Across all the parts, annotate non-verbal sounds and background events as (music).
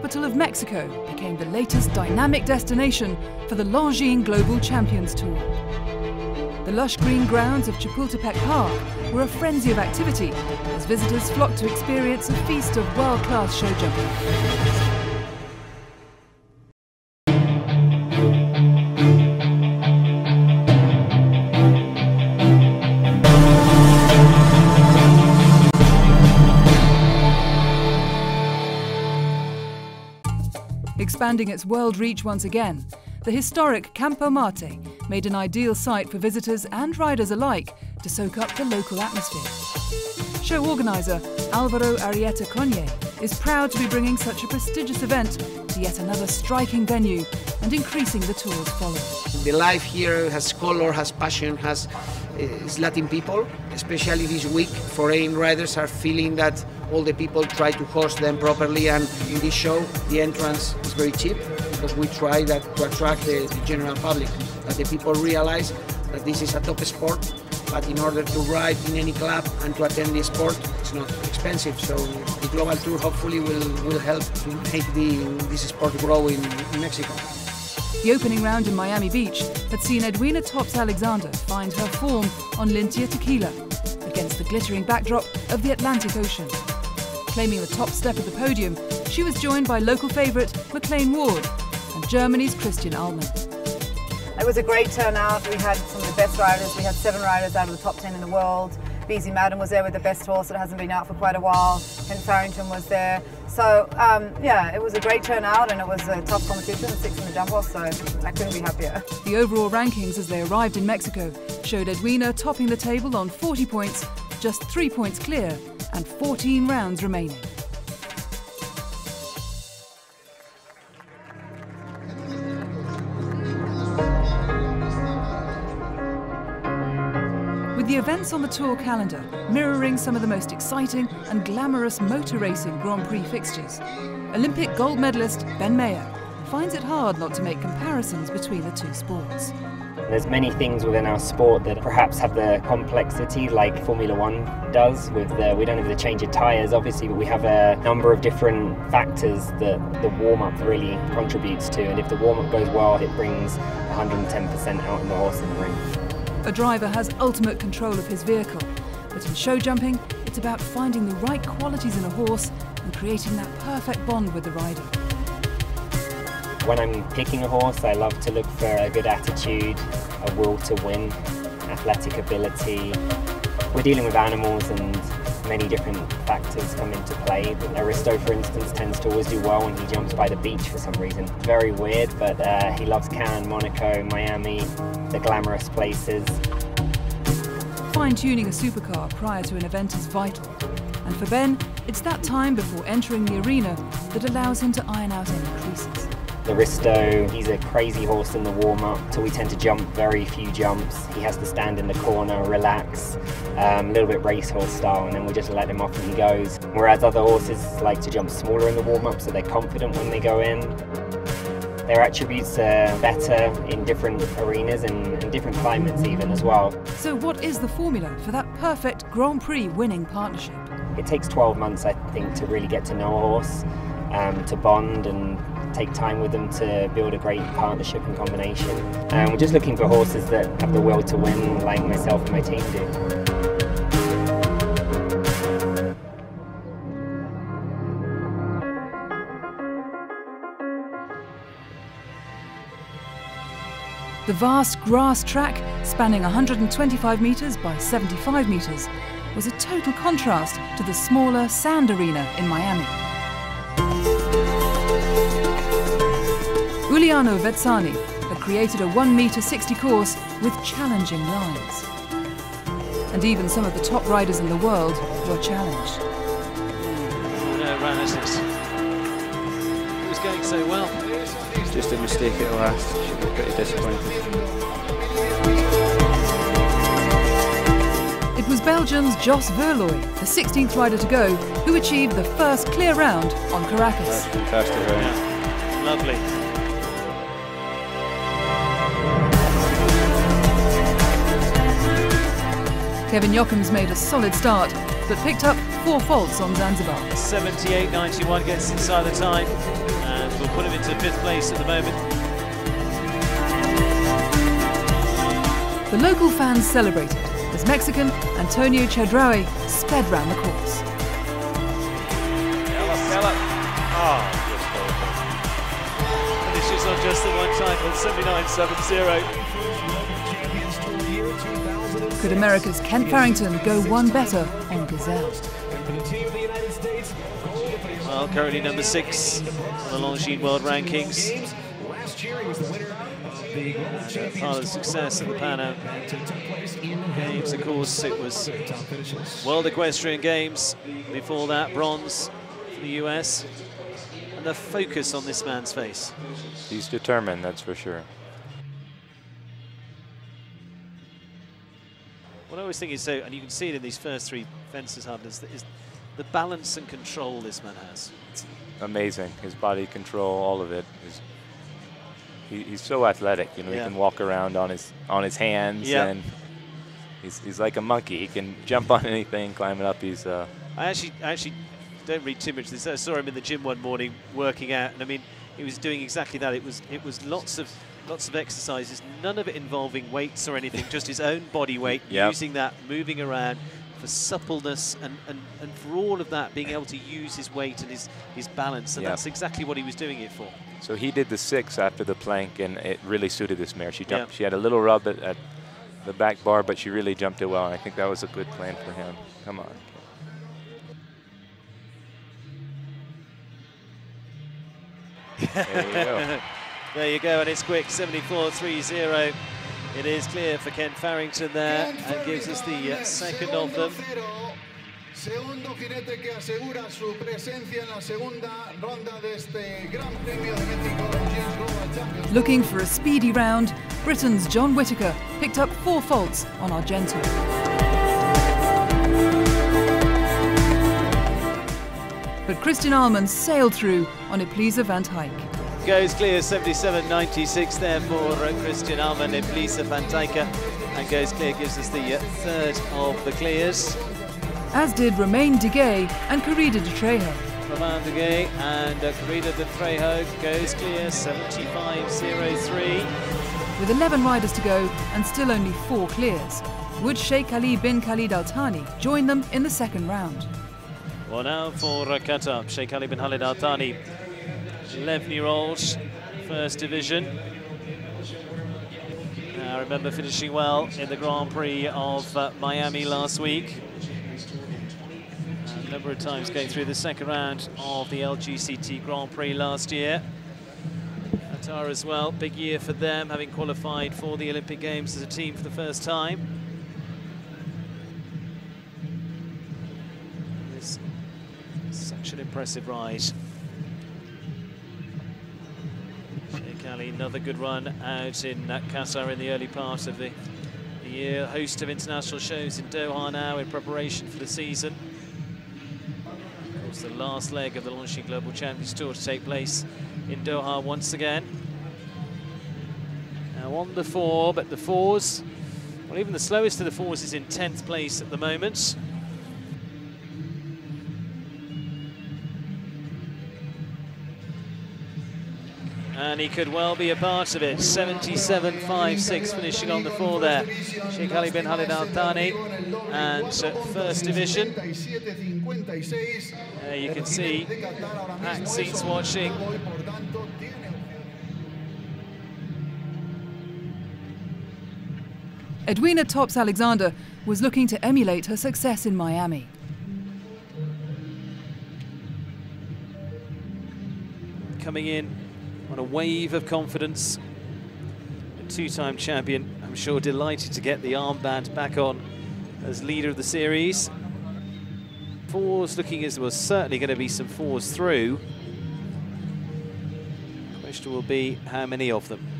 capital of Mexico became the latest dynamic destination for the Longines Global Champions Tour. The lush green grounds of Chapultepec Park were a frenzy of activity as visitors flocked to experience a feast of world-class show jumping. Expanding its world reach once again, the historic Campo Marte made an ideal site for visitors and riders alike to soak up the local atmosphere. Show organiser Alvaro Arieta Cogne is proud to be bringing such a prestigious event to yet another striking venue and increasing the tour's following. The life here has color, has passion, has is Latin people, especially this week. Foreign riders are feeling that all the people try to host them properly, and in this show, the entrance is very cheap because we try that to attract the, the general public, that the people realize that this is a top sport. But in order to ride in any club and to attend the sport, it's not expensive. So the global tour hopefully will, will help to make the, this sport grow in, in Mexico. The opening round in Miami Beach had seen Edwina Tops Alexander find her form on Lintea Tequila against the glittering backdrop of the Atlantic Ocean. Claiming the top step of the podium, she was joined by local favourite McLain Ward and Germany's Christian Ahlmann. It was a great turnout. We had some of the best riders. We had seven riders out of the top 10 in the world. Beezie Madden was there with the best horse that hasn't been out for quite a while. Kent Farrington was there. So um, yeah, it was a great turnout and it was a tough competition, six in the jump off, so I couldn't be happier. The overall rankings as they arrived in Mexico showed Edwina topping the table on 40 points, just three points clear, and 14 rounds remaining. With the events on the tour calendar mirroring some of the most exciting and glamorous motor racing Grand Prix fixtures. Olympic gold medalist Ben Maher finds it hard not to make comparisons between the two sports. There's many things within our sport that perhaps have the complexity like Formula One does with the, we don't have the change of tyres obviously but we have a number of different factors that the warm-up really contributes to and if the warm-up goes well it brings 110% out in the horse in the ring. A driver has ultimate control of his vehicle, but in show jumping, it's about finding the right qualities in a horse and creating that perfect bond with the rider. When I'm picking a horse, I love to look for a good attitude, a will to win, athletic ability. We're dealing with animals and many different factors come into play. Aristo, for instance, tends to always do well when he jumps by the beach for some reason. Very weird, but uh, he loves Cannes, Monaco, Miami, the glamorous places. Fine-tuning a supercar prior to an event is vital. And for Ben, it's that time before entering the arena that allows him to iron out any creases. Aristo, he's a crazy horse in the warm-up, so we tend to jump very few jumps. He has to stand in the corner, relax, um, a little bit racehorse style, and then we just let him off and he goes. Whereas other horses like to jump smaller in the warm-up, so they're confident when they go in. Their attributes are better in different arenas and, and different climates even as well. So what is the formula for that perfect Grand Prix winning partnership? It takes 12 months, I think, to really get to know a horse, um, to bond and take time with them to build a great partnership and combination. And we're just looking for horses that have the will to win like myself and my team do. The vast grass track, spanning 125 metres by 75 metres, was a total contrast to the smaller sand arena in Miami. Uliano Vezzani had created a 1 metre 60 course with challenging lines. And even some of the top riders in the world were challenged. No, Ranis It was going so well. Just a mistake at the last. Should be pretty disappointed. It was Belgium's Jos Verlooy, the 16th rider to go, who achieved the first clear round on Caracas. That's fantastic, right? Yeah. Lovely. Kevin Jochems made a solid start, but picked up four faults on Zanzibar. 78.91 gets inside the time and we'll put him into fifth place at the moment. The local fans celebrated as Mexican Antonio Chedraui sped round the course. Oh, Finishes on just the one title, 79.70. Could America's Kent Farrington go one better on Gazelle? Well, currently number six on the Longines World Rankings. And part of the success of the Pan Am Games, of course, it was World Equestrian Games. Before that, bronze for the US. And the focus on this man's face. He's determined, that's for sure. Always think is so, and you can see it in these first three fences, Hunters, is the balance and control this man has. It's amazing. His body control, all of it. Is, he, he's so athletic. You know, Yeah. he can walk around on his on his hands, Yeah. and he's, he's like a monkey. He can jump on anything, climb it up. He's uh, I actually, I actually don't read too much of this. I saw him in the gym one morning working out, and I mean, he was doing exactly that. It was, it was lots of, lots of exercises, none of it involving weights or anything, just his own body weight, Yep. using that, moving around for suppleness and, and, and for all of that, being able to use his weight and his, his balance, and Yep. that's exactly what he was doing it for. So he did the six after the plank, and it really suited this mare. She jumped. Yeah. She had a little rub at, at the back bar, but she really jumped it well, and I think that was a good plan for him. Come on. (laughs) There you go. There you go, and it's quick, 74.30. It is clear for Kent Farrington there, and gives us the uh, second of them. Segundo jinete que asegura su presencia en la segunda ronda de este Gran Premio de México James Global Champions. Looking for a speedy round, Britain's John Whitaker picked up four faults on Argento. But Christian Ahlmann sailed through on a Epleaser Van Heyck. Goes clear 77.96 there for uh, Christian Ahlmann in Lisa Van Dijken. And goes clear gives us the uh, third of the clears. as did Romain Duguet and Quorida de Treho. Romain Duguet and uh, Quorida de Treho goes clear 75.03. With 11 riders to go and still only four clears, would Sheikh Ali bin Khalid Al Thani join them in the second round? Well, now for uh, Qatar, Sheikh Ali bin Khalid Al Thani, 11 year old, first division. I remember finishing well in the Grand Prix of uh, Miami last week. A number of times going through the second round of the LGCT Grand Prix last year. Qatar as well, big year for them, having qualified for the Olympic Games as a team for the first time. It's such an impressive ride. Sheikh another good run out in uh, Qatar in the early part of the, the year. Host of international shows in Doha now in preparation for the season. Of course, the last leg of the Longines Global Champions Tour to take place in Doha once again. Now on the four, but the fours, well, even the slowest of the fours is in 10th place at the moment. And he could well be a part of it. 77.56 finishing on the four there. Sheikh Ali bin Khalid Al Thani and first division. There you can see jinete de Qatar ahora packed seats watching. y por tanto tiene Edwina Tops Alexander was looking to emulate her success in Miami. coming in a wave of confidence. A two-time champion, I'm sure delighted to get the armband back on as leader of the series. Fours looking as there was certainly going to be some fours through. Question will be how many of them.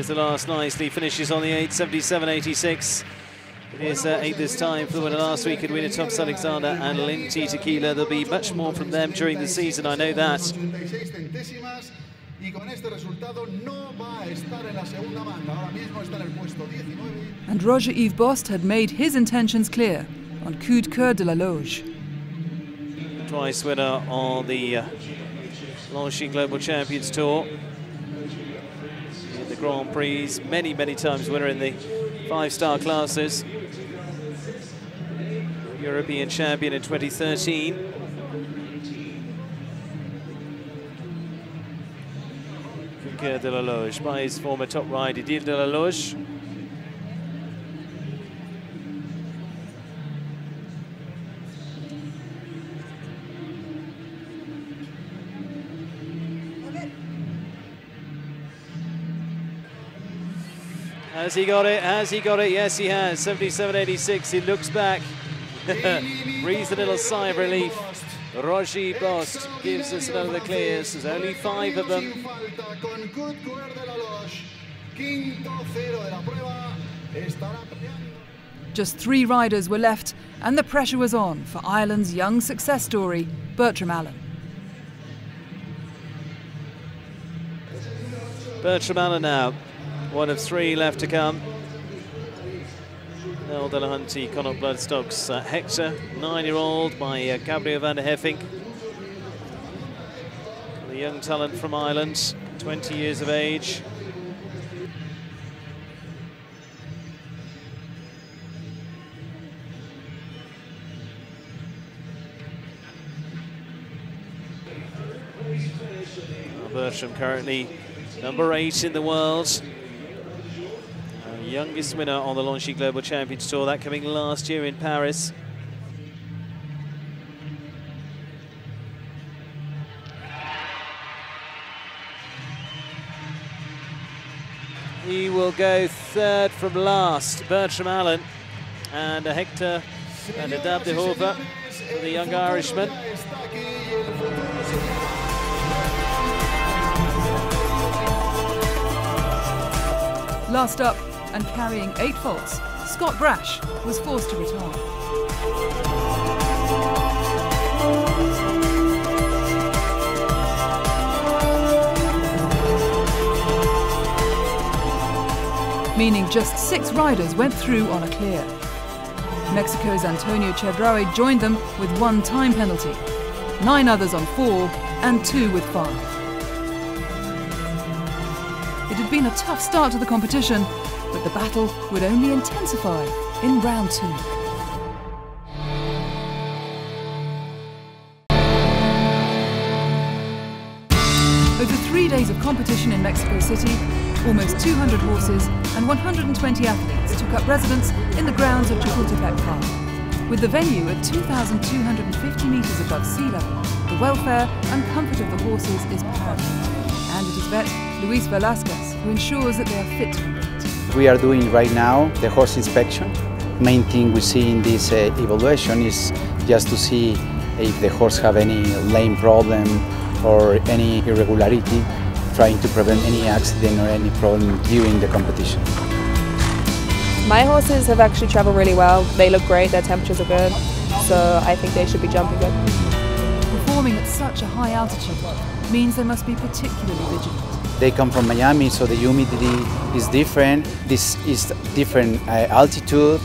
Here's the last nicely, finishes on the 877.86. It is uh, eight this time for the winner last week at winner Thomas Alexander and Lintea Tequila. There'll be much more from them during the season, I know that. And Roger Yves Bost had made his intentions clear on Coup de Coeur de la Loge. Twice winner on the uh, Longines Global Champions Tour. Grand Prix, many, many times winner in the five-star classes. European champion in 2013. Coup de la Loge by his former top rider, Didier de la Loge. Has he got it? Has he got it? Yes, he has. 77.86. He looks back. (laughs) Breathes a little sigh of relief. Roger Bost gives us another clears. There's only five of them. Just three riders were left, and the pressure was on for Ireland's young success story, Bertram Allen. Bertram Allen now, one of three left to come. Nel Delahunty, Connacht Bloodstock's uh, Hector, nine-year-old by uh, Gabriel van der Heffink. The young talent from Ireland, 20 years of age. Bertram currently number eight in the world. Youngest winner on the Longines Global Champions Tour, that coming last year in Paris. He will go third from last, Bertram Allen, and a Hector and a Dab de Hover for the young Irishman. Last up, and carrying eight faults, Scott Brash was forced to retire. Meaning just six riders went through on a clear. Mexico's Antonio Chedraui joined them with one time penalty, nine others on four, and two with five. It had been a tough start to the competition, but the battle would only intensify in round two. Over three days of competition in Mexico City, almost 200 horses and 120 athletes took up residence in the grounds of Chapultepec Park. With the venue at 2,250 metres above sea level, the welfare and comfort of the horses is paramount. And it is vet Luis Velasquez who ensures that they are fit. We are doing right now the horse inspection. Main thing we see in this uh, evaluation is just to see if the horse have any lame problem or any irregularity, trying to prevent any accident or any problem during the competition. My horses have actually traveled really well. They look great, their temperatures are good, so I think they should be jumping good. Performing at such a high altitude means they must be particularly vigilant. They come from Miami, so the humidity is different. This is different uh, altitude.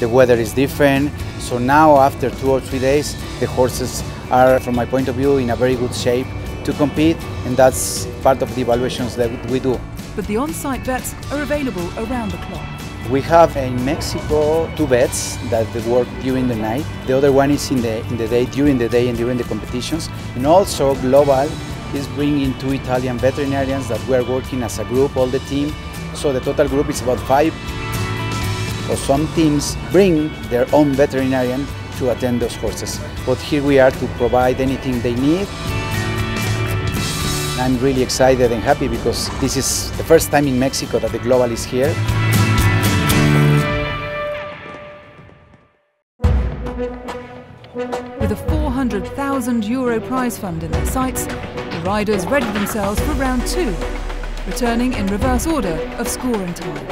The weather is different. So now, after two or three days, the horses are, from my point of view, in a very good shape to compete, and that's part of the evaluations that we do. But the on-site vets are available around the clock. We have in Mexico two vets that work during the night. The other one is in the in the day, during the day and during the competitions. And also Global is bringing two Italian veterinarians that we are working as a group, all the team. So the total group is about five. So some teams bring their own veterinarian to attend those horses. But here we are to provide anything they need. I'm really excited and happy because this is the first time in Mexico that the Global is here. 400,000 euro prize fund in their sights, the riders readied themselves for round two. returning in reverse order of scoring time.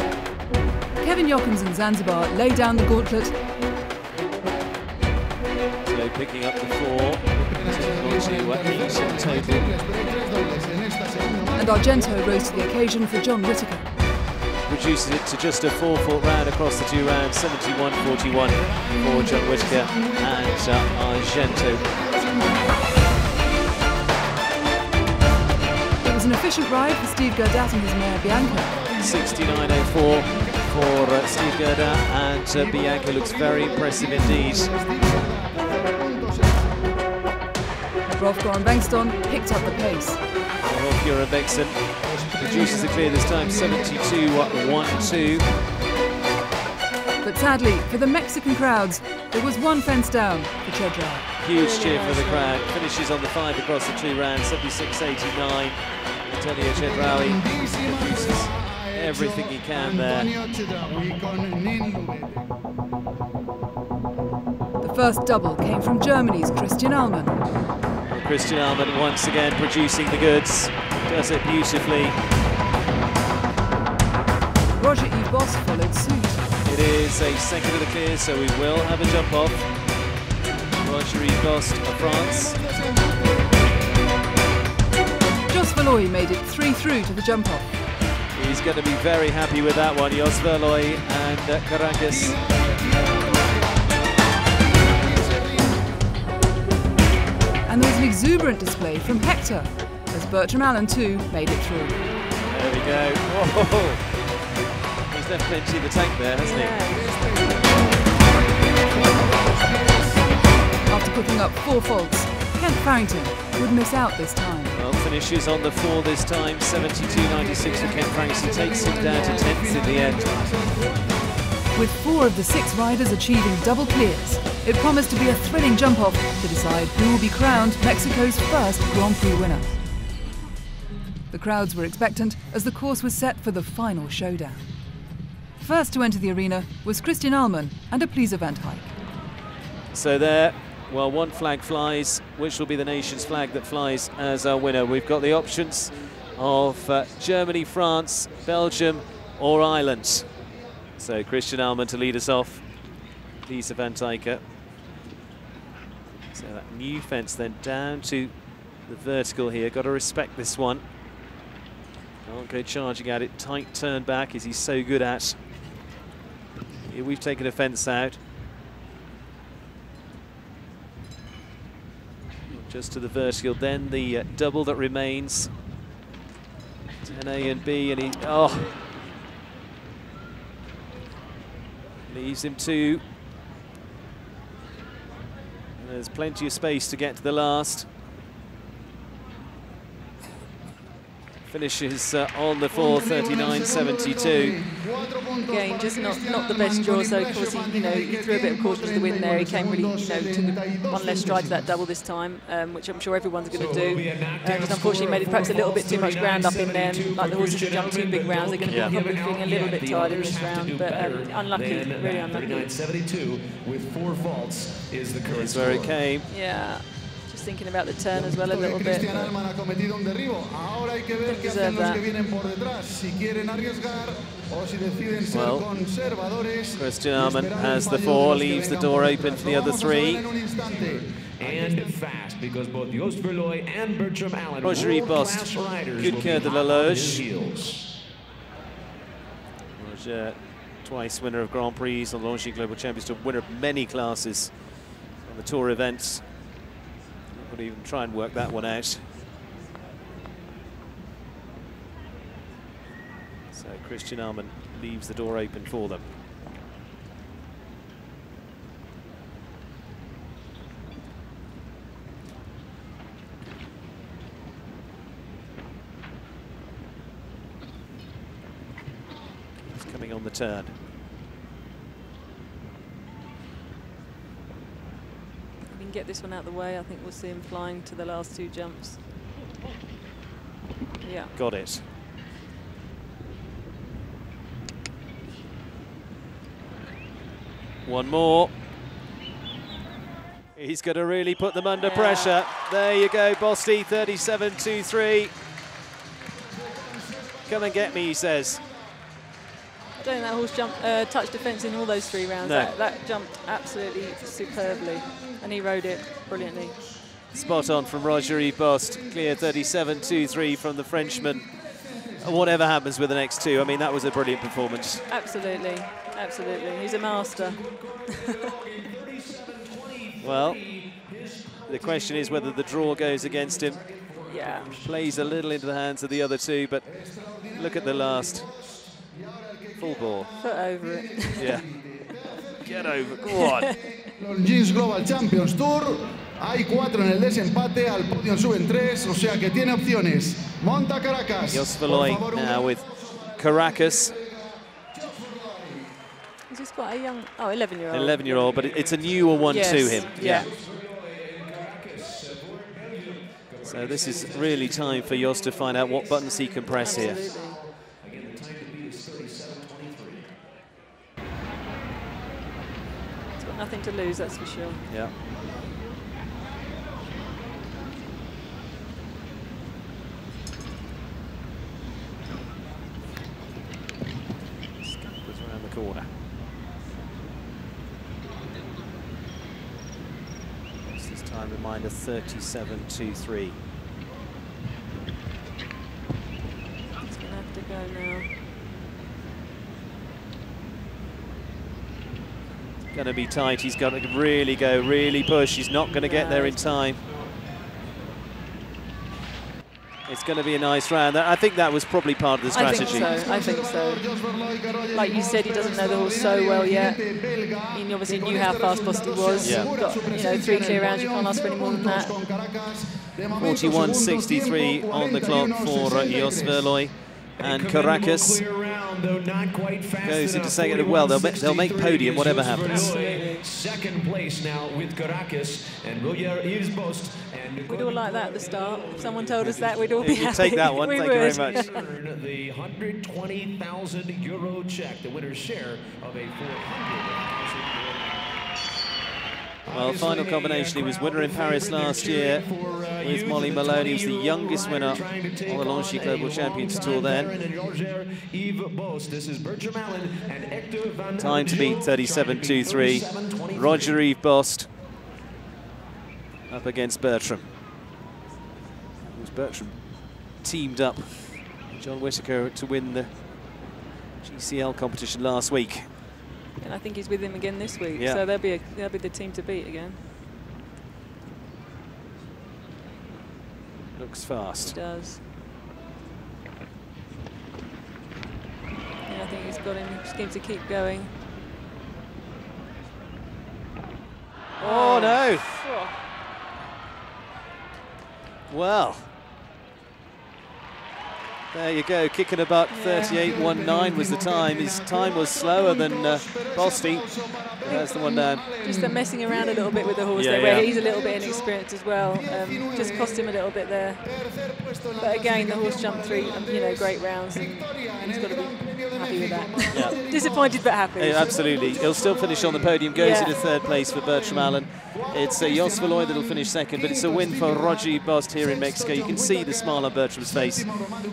Kevin Jochems and Zanzibar lay down the gauntlet. So picking up the four, to eight in total. And Argento rose to the occasion for John Whitaker. Reduces it to just a four-fault round across the two rounds, 71-41 for John Whitaker and uh, Argento. was an efficient ride for Steve Guerdat and his mare Bianca. 69.04 for uh, Steve Guerdat and uh, Bianca looks very impressive indeed. Rolf Goran Bengtsson picked up the pace. Rolf Goran Bengtsson reduces the clear this time, 72.12. But sadly, for the Mexican crowds, there was one fence down for Chedraui. Huge cheer for the crowd. Finishes on the five across the two rounds, 76.89. Antonio Chedraui produces everything he can there. The first double came from Germany's Christian Ahlmann. Christian Ahlmann once again producing the goods, does it beautifully. Roger Yves Bost followed suit. It is a second of the clear, so we will have a jump off. Roger Yves Bost of France. Jos Verlooy made it three through to the jump off. He's going to be very happy with that one, Jos Verlooy and uh, Caracas. And there was an exuberant display from Hector, as Bertram Allen too made it through. There we go. Whoa. He's left plenty the tank there, hasn't he? After picking up four faults, Kent Farrington would miss out this time. Well, finishes on the four this time, 72.96 for Kent Farrington, takes him down to 10th in the end. With four of the six riders achieving double clears, it promised to be a thrilling jump-off to decide who will be crowned Mexico's first Grand Prix winner. The crowds were expectant as the course was set for the final showdown. First to enter the arena was Christian Ahlmann and Elisa van 't Heyck. So there, well, one flag flies, which will be the nation's flag that flies as our winner. We've got the options of uh, Germany, France, Belgium, or Ireland. So Christian Ahlmann to lead us off. Lisa Van Tijker. So that new fence then down to the vertical here. Got to respect this one. Can't go charging at it. Tight turn back is he so good at. Here we've taken a fence out. just to the vertical. Then the uh, double that remains. 10A and B, and he, oh. Leaves him two. There's plenty of space to get to the last. Finishes uh, on the 439.72. Again, just not not the best draw. So of course he, you know, he threw a bit of caution to the wind there. He came really, you know, took one less stride to that double this time, um, which I'm sure everyone's going to do. Uh, just unfortunately made it perhaps a little bit too much ground up in there. Like the horses have jumped two big rounds, they're going to yeah. be probably feeling a little bit tired in this round. But um, unlucky, really unlucky. 72 with four faults is the current. That's where it came. Yeah just thinking about the turn as well a little bit. Well, Christian Ahlmann has the four, leaves the door open for the other three. And fast because both Jos Verlooy and Bertram Allen Roger Bost, good cœur de la loge. Roger, twice winner of Grand Prix on the Longines Global Championship, winner of many classes on the tour events even try and work that one out. So Christian Ahlmann leaves the door open for them. He's coming on the turn. can get this one out of the way, I think we'll see him flying to the last two jumps. Yeah. Got it. One more. He's going to really put them under yeah. pressure. There you go, Bosty, 37-2-3. Come and get me, he says. I don't think that horse jumped, uh, touched defence in all those three rounds. No. That, that jumped absolutely superbly, and he rode it brilliantly. Spot on from Roger Bost. Clear 37-2-3 from the Frenchman. Whatever happens with the next two, I mean, that was a brilliant performance. Absolutely, absolutely. He's a master. (laughs) Well, the question is whether the draw goes against him. Yeah. Plays a little into the hands of the other two, but look at the last. Full ball. Foot over it. (laughs) Yeah. Get over. Go on. Jeans Global Champions Tour. Hay cuatro en el desempate, al podio suben tres, o sea que tiene opciones. Monta Caracas. Jos Verlooy now with Caracas, He's just got a young, oh, 11 year old. 11 year old, but it's a newer one Yes, to him. yeah. So this is really time for Jos to find out what buttons he can press here. Absolutely. He's nothing to lose, that's for sure. Yeah. Scampers around the corner. What's this time reminder 37-2-3. He's going to have to go now. Going to be tight. He's got to really go, really push. He's not going to get there in time. It's going to be a nice round. I think that was probably part of the strategy. I think so, I think so. Like you said, he doesn't know the horse so well yet. He obviously knew how fast Bosty was. Yeah. Got, you know, three clear rounds, you can't ask for any more than that. 41.63 on the clock for Jos Verlooy. And Caracas goes into second. Well, they'll, ma- they'll make podium, whatever happens. Second place now with Caracas and Roger Yves Bost. And We'd all like that at the start. If someone told us that, we'd all be You'd happy. take that one, we thank you very much. the 120,000 euro check, the winner's share of a 400,000 Well, final combination. He was winner in Paris last year with Molly Malone. He was the youngest winner on the Longines Global Champions Tour then. This is Bertram Allen and Hector Van Time to beat 37.23. Roger Yves Bost up against Bertram. It was Bertram teamed up with John Whitaker to win the GCL competition last week. And I think he's with him again this week. Yeah. So they'll be, a, they'll be the team to beat again. Looks fast. He does. Yeah, I think he's got him. Just need to keep going. Oh no! Phew. Well, there you go, kicking about buck, 38.19 was the time. His time was slower than uh, Bosty. That's the one down. Just the messing around a little bit with the horse Yeah, there, where he's a little bit inexperienced as well. Um, just cost him a little bit there. But again, the horse jumped three, um, you know, great rounds, and he's got to be happy with that. (laughs) Yeah. (laughs) Disappointed but happy. Yeah, absolutely. He'll still finish on the podium, goes Yeah. into third place for Bertram Allen. It's uh, Jos Verlooy that'll finish second, but it's a win for Roger Bost here in Mexico. You can see the smile on Bertram's face.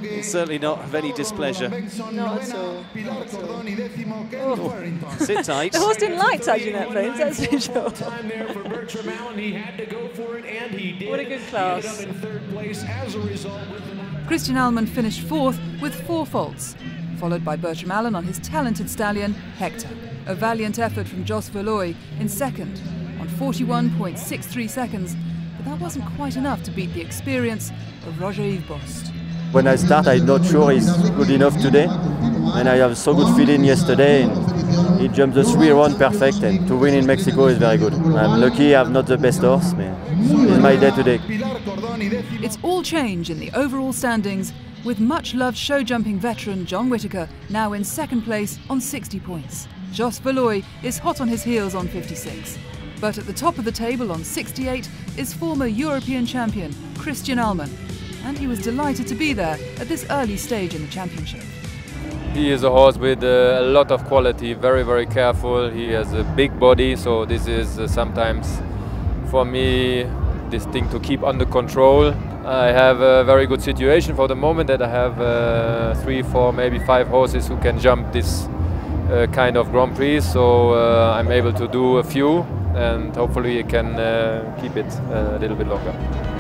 It's certainly not of any displeasure. Not at all. Not at all. Sit tight. (laughs) The horse didn't like touching that fence, that's for sure. Time there for Bertram Allen. He had to go for it, and he did. What a good class. ended up in third place as a result with the Christian Ahlmann finished fourth with four faults, followed by Bertram Allen on his talented stallion, Hector. A valiant effort from Jos Verlooy in second on 41.63 seconds, but that wasn't quite enough to beat the experience of Roger Yves Bost. When I start, I'm not sure he's good enough today, and I have so good feeling yesterday. And he jumped the three round perfect, and to win in Mexico is very good. I'm lucky I'm not the best horse, but it's my day today. It's all change in the overall standings, with much loved show jumping veteran John Whitaker now in second place on 60 points. Jos Verlooy is hot on his heels on 56. But at the top of the table on 68 is former European champion Christian Ahlmann, and he was delighted to be there at this early stage in the championship. He is a horse with uh, a lot of quality, very, very careful. He has a big body, so this is uh, sometimes for me this thing to keep under control. I have a very good situation for the moment that I have uh, three, four, maybe five horses who can jump this uh, kind of Grand Prix. So uh, I'm able to do a few and hopefully I can uh, keep it a little bit longer.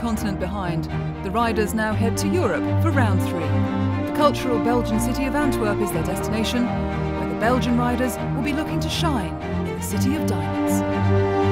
Continent behind, the riders now head to Europe for round three. The cultural Belgian city of Antwerp is their destination, where the Belgian riders will be looking to shine in the City of Diamonds.